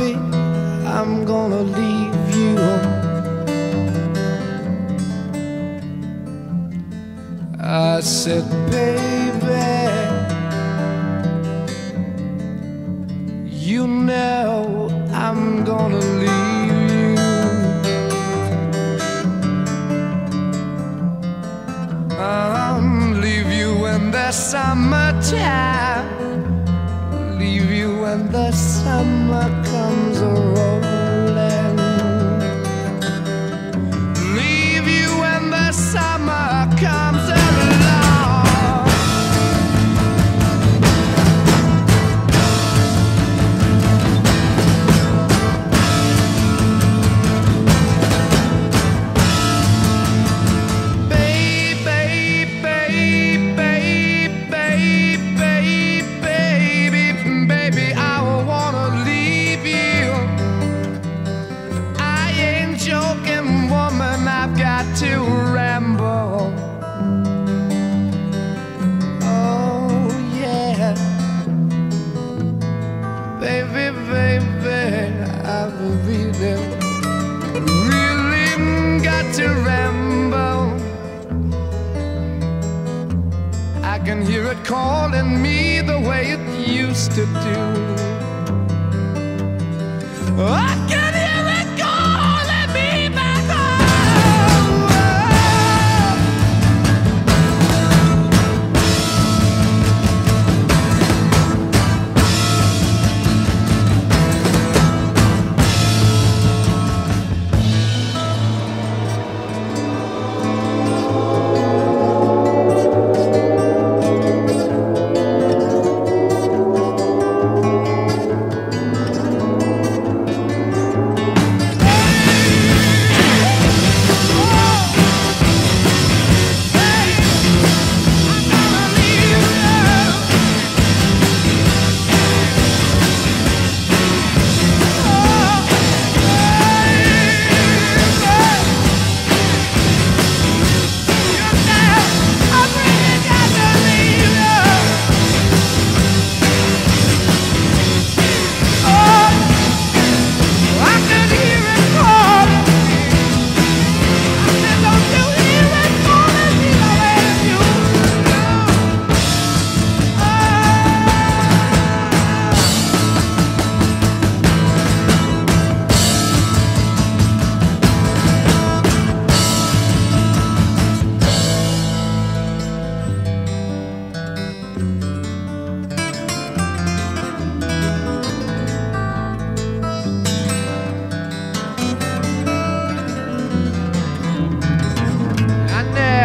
baby, I'm gonna leave you. I said, baby, you know I'm gonna leave you. Um, leave you the summertime. To ramble. I can hear it calling me the way it used to do. I can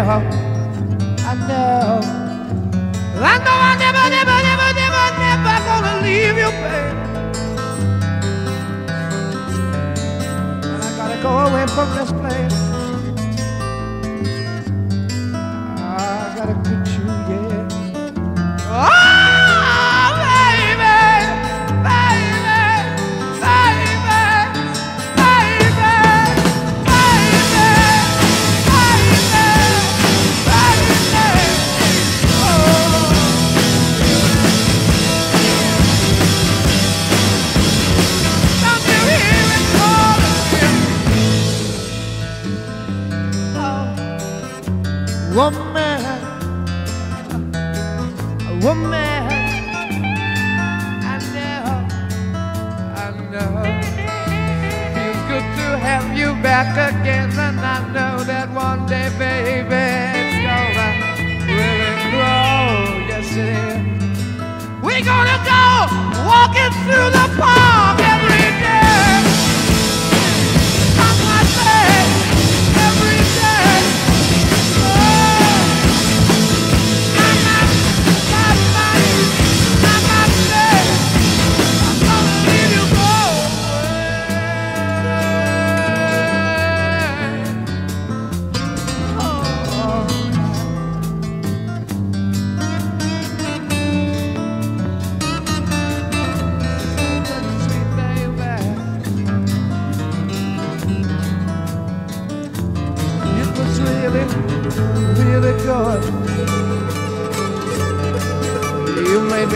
know, I know, I know I never, never, never, never, never gonna leave you, babe. And I gotta go away from this place. Woman, woman, I know, I know. Feels good to have you back again, and I know that one day, baby, it's gonna really grow. Yes, it is. We're gonna go walking through the park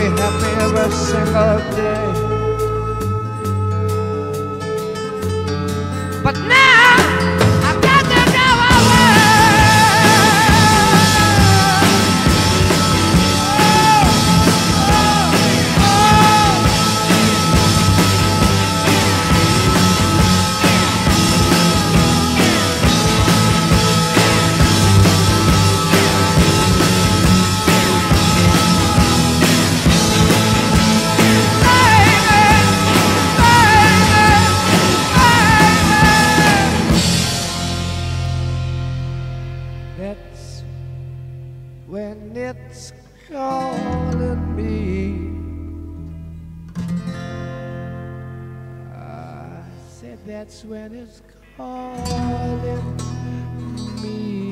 be happy every single day. But now that's when it's calling me.